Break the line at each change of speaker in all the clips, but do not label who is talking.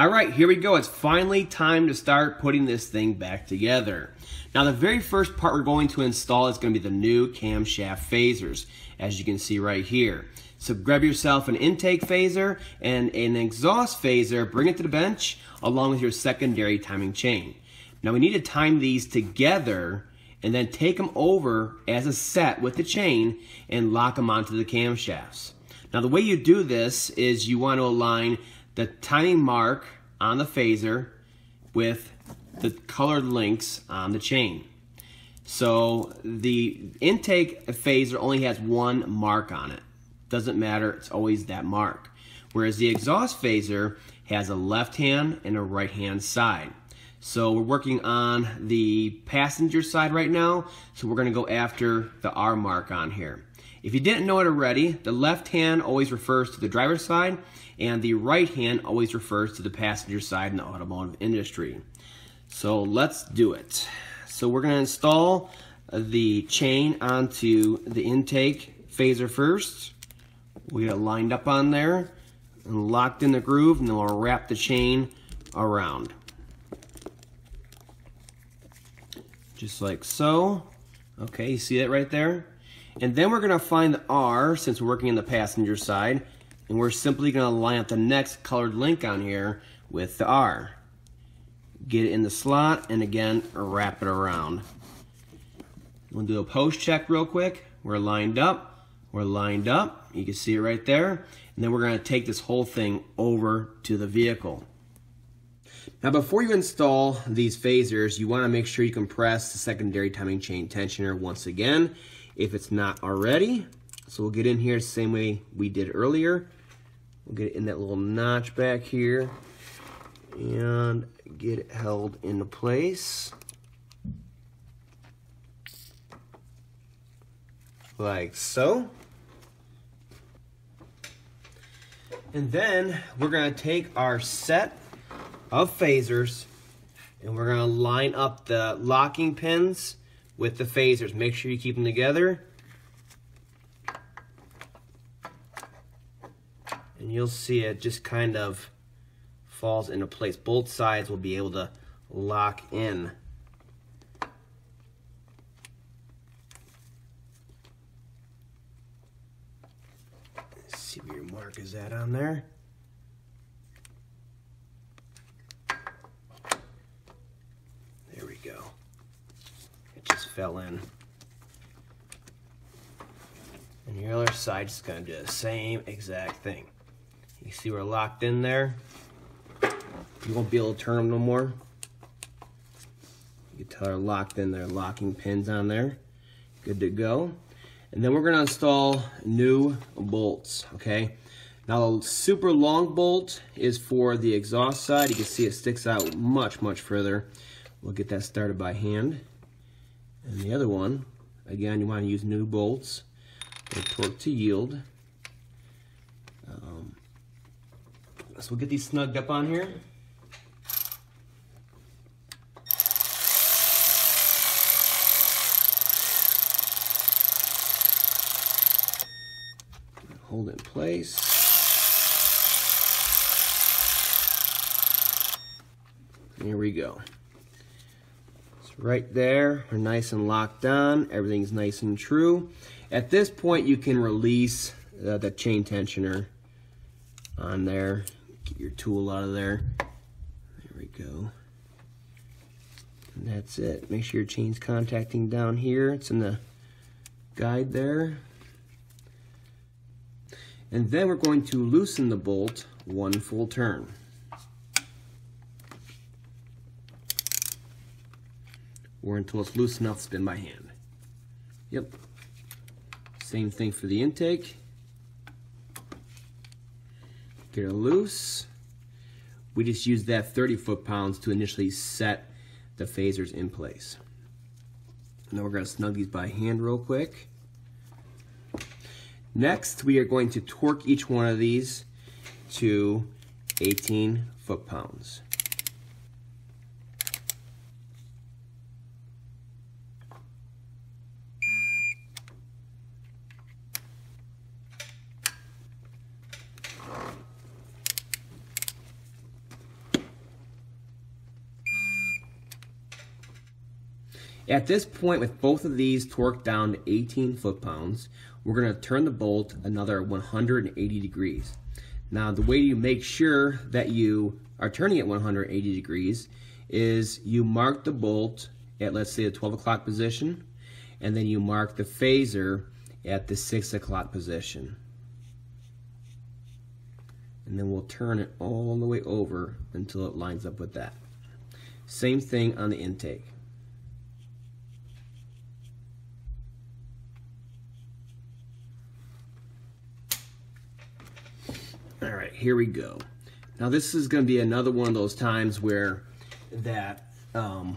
All right, here we go. It's finally time to start putting this thing back together. Now, the very first part we're going to install is going to be the new camshaft phasers, as you can see right here. So grab yourself an intake phaser and an exhaust phaser, bring it to the bench, along with your secondary timing chain. Now, we need to time these together and then take them over as a set with the chain and lock them onto the camshafts. Now, the way you do this is you want to align the timing mark on the phaser with the colored links on the chain. So the intake phaser only has one mark on it. Doesn't matter, it's always that mark. Whereas the exhaust phaser has a left hand and a right hand side. So we're working on the passenger side right now, so we're gonna go after the R mark on here. If you didn't know it already, the left hand always refers to the driver's side, and the right hand always refers to the passenger side in the automotive industry. So let's do it. So we're going to install the chain onto the intake phaser first. We get it lined up on there and locked in the groove, and then we'll wrap the chain around. Just like so. Okay, you see that right there? And then we're to find the R, since we're working in the passenger side, and we're simply to line up the next colored link on here with the R. Get it in the slot, and again, wrap it around. We'll do a post check real quick. We're lined up. We're lined up. You can see it right there. And then we're to take this whole thing over to the vehicle. Now before you install these phasers, you want to make sure you compress the secondary timing chain tensioner once again if it's not already. So we'll get in here the same way we did earlier. We'll get it in that little notch back here and get it held into place. Like so. And then we're gonna take our set of phasers and we're gonna line up the locking pins with the phasers. Make sure you keep them together. And you'll see it just kind of falls into place. Both sides will be able to lock in. Let's see where your mark is at on there. In. And your other side is going to do the same exact thing. You see we're locked in there. You won't be able to turn them no more. You can tell they're locked in there, locking pins on there. Good to go. And then we're going to install new bolts, okay? Now the super long bolt is for the exhaust side. You can see it sticks out much, much further. We'll get that started by hand. And the other one, again, you want to use new bolts or torque to yield. Um, so we'll get these snugged up on here. Hold it in place. Here we go right there are nice and locked on. Everything's nice and true. At this point, you can release uh, the chain tensioner on there. Get your tool out of there. There we go. And that's it. Make sure your chain's contacting down here. It's in the guide there. And then we're going to loosen the bolt one full turn. Or until it's loose enough to spin by hand. Yep. Same thing for the intake. Get it loose. We just use that 30 foot-pounds to initially set the phasers in place. Now we're going to snug these by hand real quick. Next, we are going to torque each one of these to 18 foot-pounds. At this point, with both of these torqued down to 18 foot-pounds, we're going to turn the bolt another 180 degrees. Now, the way you make sure that you are turning it 180 degrees is you mark the bolt at, let's say, the 12 o'clock position, and then you mark the phaser at the 6 o'clock position. And then we'll turn it all the way over until it lines up with that. Same thing on the intake. Here we go. Now this is going to be another one of those times where that um,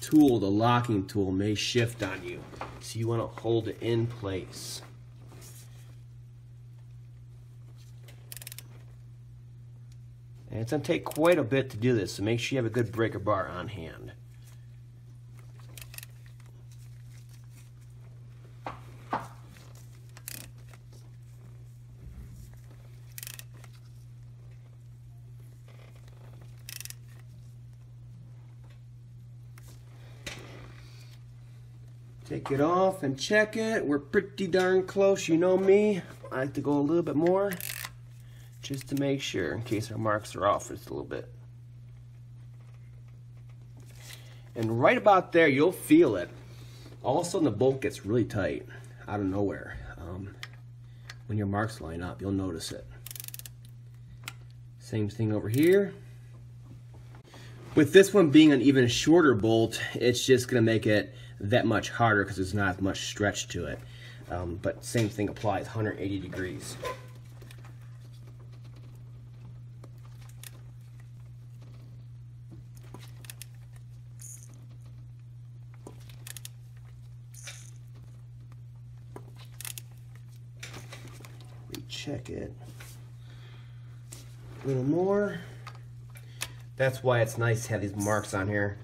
tool, the locking tool, may shift on you. So you want to hold it in place. And it's going to take quite a bit to do this, so make sure you have a good breaker bar on hand. Take it off and check it. We're pretty darn close. You know me. I like to go a little bit more just to make sure in case our marks are off just a little bit. And right about there, you'll feel it. All of a sudden, the bolt gets really tight out of nowhere. Um, when your marks line up, you'll notice it. Same thing over here. With this one being an even shorter bolt, it's just going to make it that much harder because there's not as much stretch to it. Um, but same thing applies, 180 degrees. Recheck it. A little more. That's why it's nice to have these marks on here.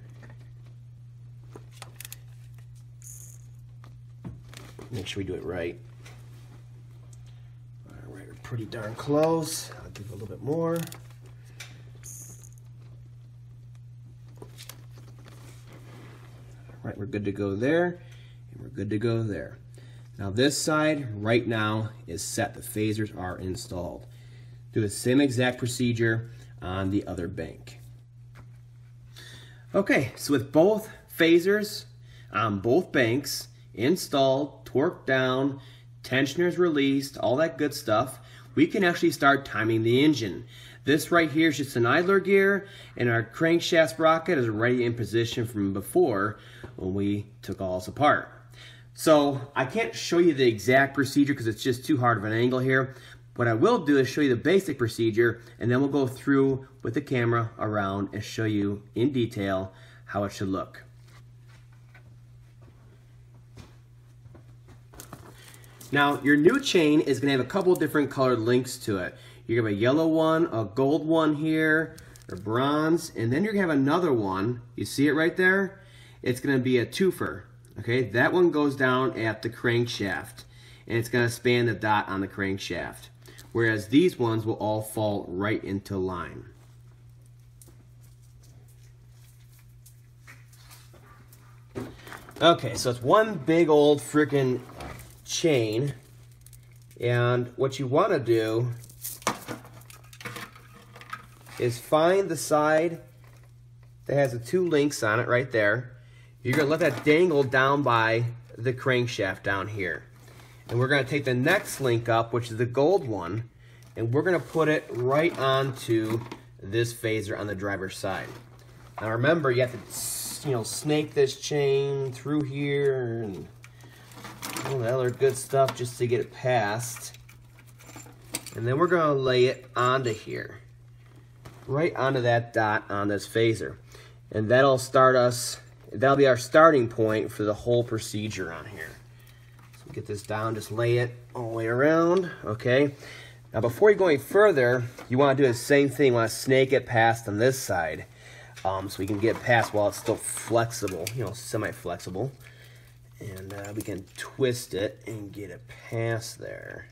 Make sure we do it right. All right, we're pretty darn close. I'll give a little bit more. All right, we're good to go there, and we're good to go there. Now this side, right now, is set. The phasers are installed. Do the same exact procedure on the other bank. Okay, so with both phasers on both banks installed, torqued down, tensioners released, all that good stuff, we can actually start timing the engine. This right here is just an idler gear, and our crankshaft sprocket is already in position from before when we took all this apart. So I can't show you the exact procedure because it's just too hard of an angle here. What I will do is show you the basic procedure and then we'll go through with the camera around and show you in detail how it should look. Now your new chain is going to have a couple different colored links to it. You're to have a yellow one, a gold one here, a bronze, and then you're to have another one. You see it right there? It's going to be a twofer. Okay, that one goes down at the crankshaft and it's going to span the dot on the crankshaft whereas these ones will all fall right into line. Okay, so it's one big old freaking chain. And what you want to do is find the side that has the two links on it right there. You're going to let that dangle down by the crankshaft down here. And we're going to take the next link up, which is the gold one, and we're going to put it right onto this phaser on the driver's side. Now remember, you have to you know snake this chain through here and all the other good stuff just to get it past. And then we're to lay it onto here, right onto that dot on this phaser. And that'll start us, that'll be our starting point for the whole procedure on here So get this down, just lay it all the way around, okay? Now before you go any further, you want to do the same thing. You want to snake it past on this side um, so we can get past while it's still flexible, you know, semi-flexible. And uh, we can twist it and get it past there.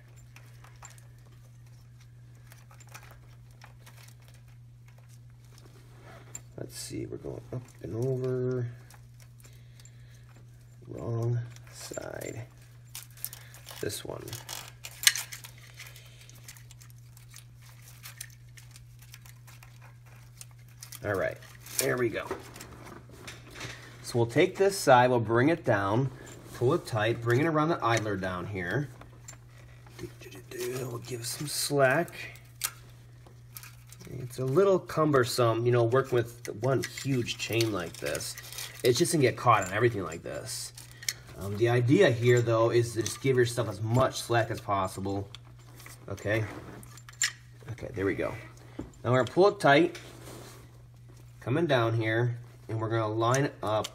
Let's see, we're going up and over. wrong side. This one. All right, there we go. So we'll take this side, we'll bring it down, pull it tight, bring it around the idler down here. We'll give some slack. It's a little cumbersome, you know, working with one huge chain like this. It's just gonna get caught on everything like this. Um, the idea here, though, is to just give yourself as much slack as possible. Okay? Okay, there we go. Now we're gonna pull it tight, coming down here, and we're gonna line up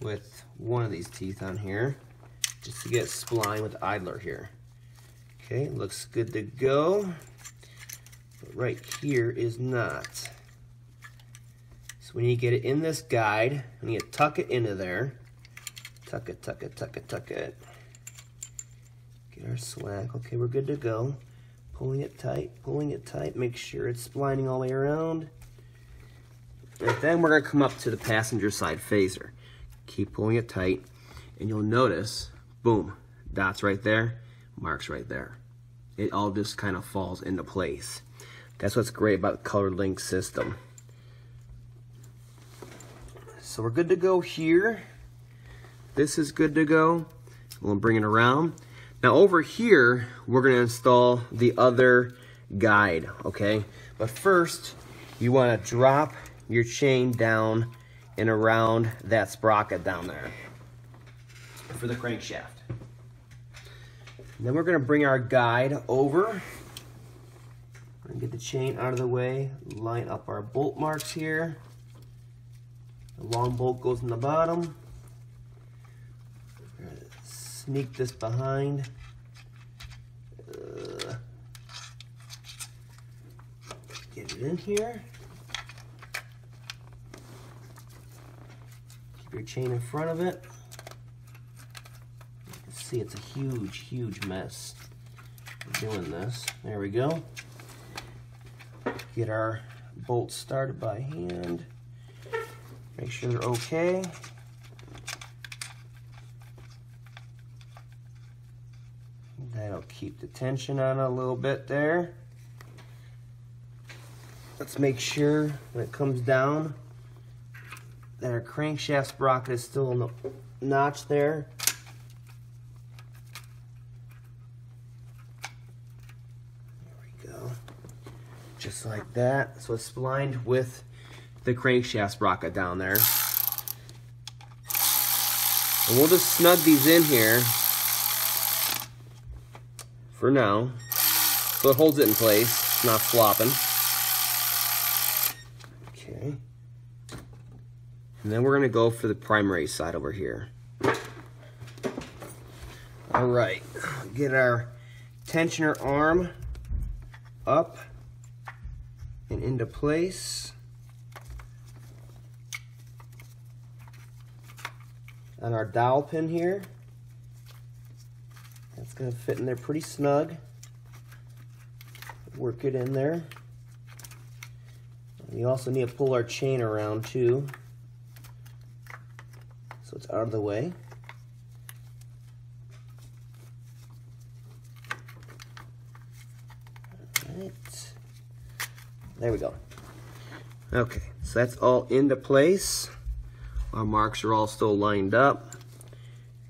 with one of these teeth on here, just to get spline with idler here. Okay, looks good to go right here is not. So we need to get it in this guide. We need to tuck it into there. Tuck it, tuck it, tuck it, tuck it. Get our slack. Okay, we're good to go. Pulling it tight, pulling it tight. Make sure it's splining all the way around. And then we're to come up to the passenger side phaser. Keep pulling it tight. And you'll notice, boom, dots right there, marks right there. It all just kind of falls into place. That's what's great about the Color Link system. So we're good to go here. This is good to go. We'll bring it around. Now over here, we're gonna install the other guide, okay? But first, you wanna drop your chain down and around that sprocket down there for the crankshaft. Then we're gonna bring our guide over and get the chain out of the way, line up our bolt marks here. The long bolt goes in the bottom. Sneak this behind. Uh, get it in here. Your chain in front of it. You can see it's a huge, huge mess doing this. There we go get our bolts started by hand. Make sure they're okay. That'll keep the tension on a little bit there. Let's make sure when it comes down that our crankshaft sprocket is still in the notch there. There we go. Just like that. So it's splined with the crankshaft sprocket down there. And we'll just snug these in here for now. So it holds it in place, not flopping. Okay. And then we're gonna go for the primary side over here. All right, get our tensioner arm up and into place. On our dowel pin here. That's going to fit in there pretty snug. Work it in there. And you also need to pull our chain around too. So it's out of the way. There we go. Okay, so that's all into place. Our marks are all still lined up.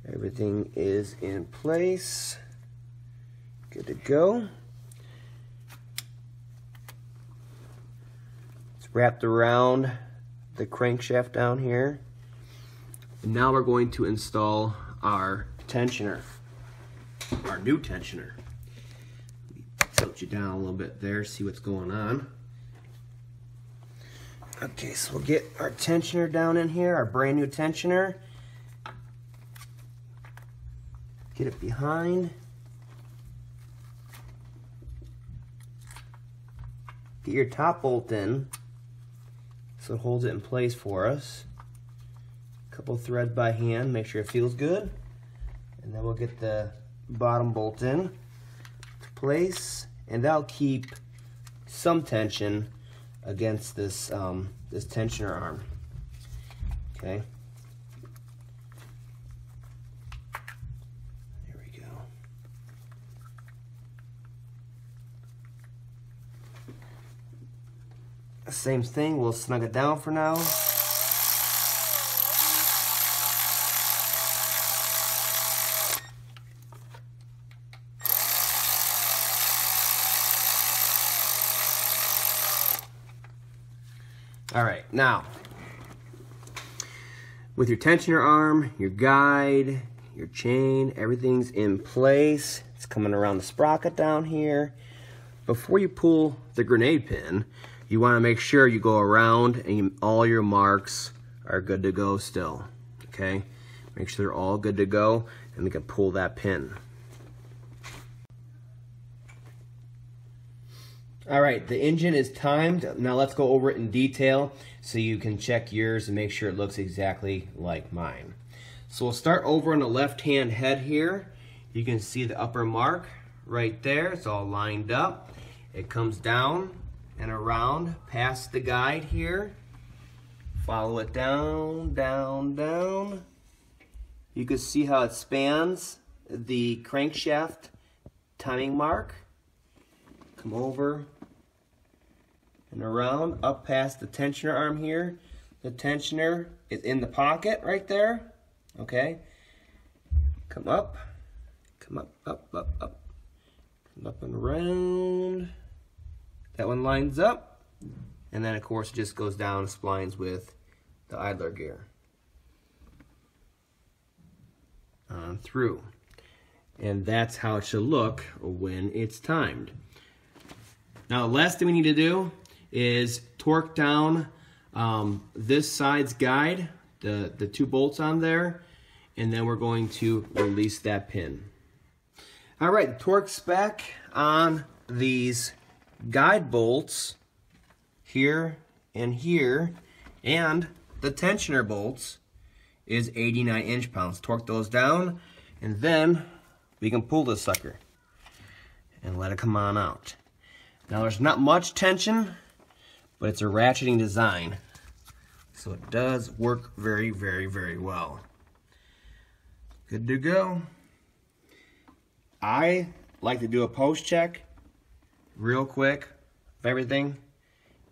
Everything is in place. Good to go. It's wrapped around the crankshaft down here. And now we're going to install our tensioner, our new tensioner. Tilt you down a little bit there, see what's going on. Okay, so we'll get our tensioner down in here, our brand new tensioner. Get it behind. Get your top bolt in so it holds it in place for us couple threads by hand, make sure it feels good. And then we'll get the bottom bolt in place, and that'll keep some tension against this, um, this tensioner arm, okay? There we go. Same thing, we'll snug it down for now. Now, with your tensioner arm, your guide, your chain, everything's in place. It's coming around the sprocket down here. Before you pull the grenade pin, you want to make sure you go around and you, all your marks are good to go still, okay? Make sure they're all good to go and we can pull that pin. All right, the engine is timed. Now let's go over it in detail so you can check yours and make sure it looks exactly like mine. So we'll start over on the left-hand head here. You can see the upper mark right there. It's all lined up. It comes down and around past the guide here. Follow it down, down, down. You can see how it spans the crankshaft timing mark. Come over, and around up past the tensioner arm here. The tensioner is in the pocket right there. Okay. Come up, come up, up, up, up. Come up and around. That one lines up. And then of course it just goes down splines with the idler gear. On through. And that's how it should look when it's timed. Now the last thing we need to do is torque down um, this side's guide, the, the two bolts on there, and then we're going to release that pin. All right, torque spec on these guide bolts here and here, and the tensioner bolts is 89 inch pounds. Torque those down, and then we can pull this sucker and let it come on out. Now there's not much tension but it's a ratcheting design. So it does work very, very, very well. Good to go. I like to do a post check real quick of everything.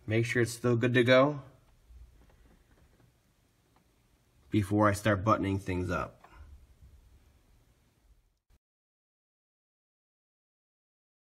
Make sure it's still good to go before I start buttoning things up.